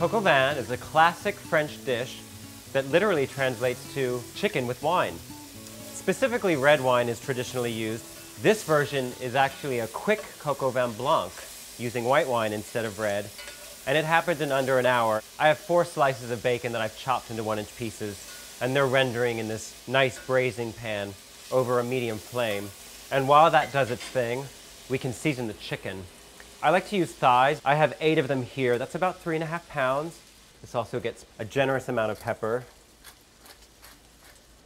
Coq au vin is a classic French dish that literally translates to chicken with wine. Specifically, red wine is traditionally used. This version is actually a quick coq au vin blanc, using white wine instead of red, and it happens in under an hour. I have four slices of bacon that I've chopped into one inch pieces, and they're rendering in this nice braising pan over a medium flame. And while that does its thing, we can season the chicken. I like to use thighs. I have eight of them here. That's about three and a half pounds. This also gets a generous amount of pepper.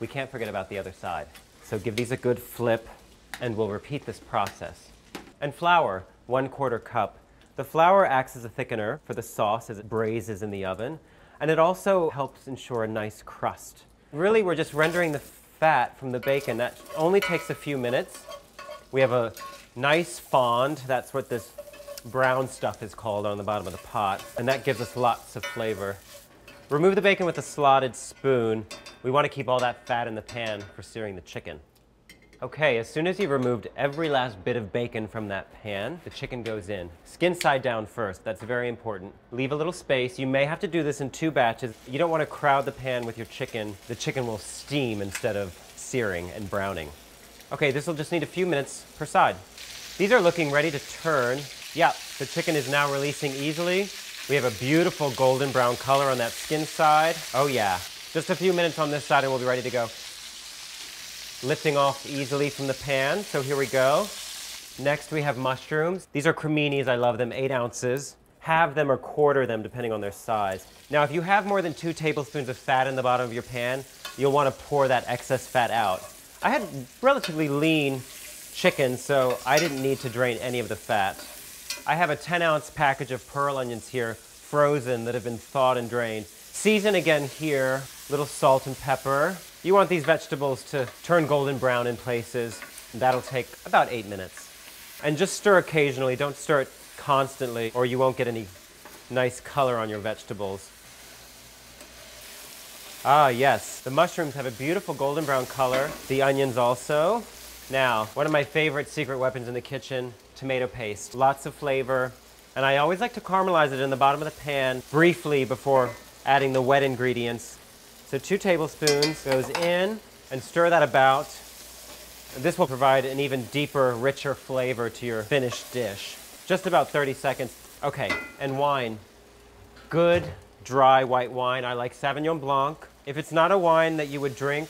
We can't forget about the other side. So give these a good flip and we'll repeat this process. And flour, one quarter cup. The flour acts as a thickener for the sauce as it braises in the oven, and it also helps ensure a nice crust. Really, we're just rendering the fat from the bacon. That only takes a few minutes. We have a nice fond, that's what this brown stuff is called on the bottom of the pot, and that gives us lots of flavor. Remove the bacon with a slotted spoon. We want to keep all that fat in the pan for searing the chicken. Okay, as soon as you've removed every last bit of bacon from that pan, the chicken goes in. Skin side down first, that's very important. Leave a little space. You may have to do this in two batches. You don't want to crowd the pan with your chicken. The chicken will steam instead of searing and browning. Okay, this will just need a few minutes per side. These are looking ready to turn. Yeah, the chicken is now releasing easily. We have a beautiful golden brown color on that skin side. Oh yeah, just a few minutes on this side and we'll be ready to go. Lifting off easily from the pan, so here we go. Next we have mushrooms. These are creminis, I love them, eight ounces. Halve them or quarter them depending on their size. Now if you have more than two tablespoons of fat in the bottom of your pan, you'll want to pour that excess fat out. I had relatively lean chicken, so I didn't need to drain any of the fat. I have a 10 ounce package of pearl onions here, frozen, that have been thawed and drained. Season again here, little salt and pepper. You want these vegetables to turn golden brown in places. And that'll take about eight minutes. And just stir occasionally, don't stir it constantly or you won't get any nice color on your vegetables. Ah, yes, the mushrooms have a beautiful golden brown color. The onions also. Now, one of my favorite secret weapons in the kitchen, tomato paste. Lots of flavor. And I always like to caramelize it in the bottom of the pan briefly before adding the wet ingredients. So two tablespoons goes in and stir that about. This will provide an even deeper, richer flavor to your finished dish. Just about 30 seconds. Okay, and wine. Good, dry white wine. I like Sauvignon Blanc. If it's not a wine that you would drink,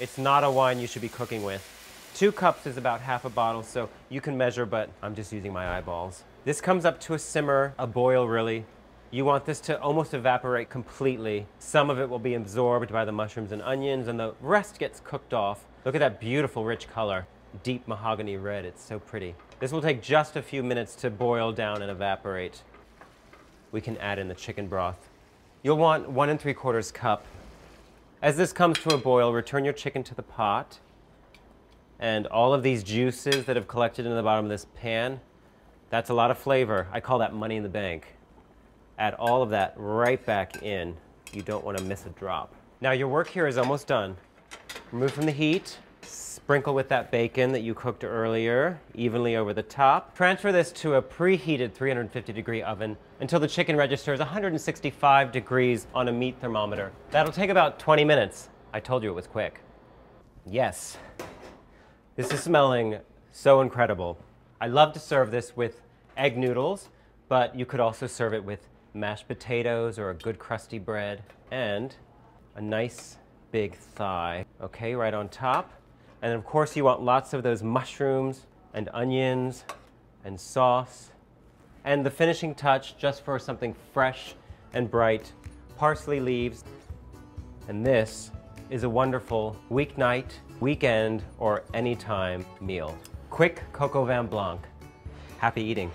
it's not a wine you should be cooking with. Two cups is about half a bottle, so you can measure, but I'm just using my eyeballs. This comes up to a simmer, a boil really. You want this to almost evaporate completely. Some of it will be absorbed by the mushrooms and onions, and the rest gets cooked off. Look at that beautiful rich color. Deep mahogany red, it's so pretty. This will take just a few minutes to boil down and evaporate. We can add in the chicken broth. You'll want one and three quarters cup. As this comes to a boil, return your chicken to the pot and all of these juices that have collected in the bottom of this pan, that's a lot of flavor. I call that money in the bank. Add all of that right back in. You don't want to miss a drop. Now your work here is almost done. Remove from the heat, sprinkle with that bacon that you cooked earlier evenly over the top. Transfer this to a preheated 350 degree oven until the chicken registers 165 degrees on a meat thermometer. That'll take about 20 minutes. I told you it was quick. Yes, this is smelling so incredible. I love to serve this with egg noodles, but you could also serve it with mashed potatoes or a good crusty bread and a nice big thigh. Okay, right on top. And of course you want lots of those mushrooms and onions and sauce. And the finishing touch, just for something fresh and bright, parsley leaves. And this is a wonderful weeknight, weekend, or anytime meal. Quick Coq au vin blanc. Happy eating.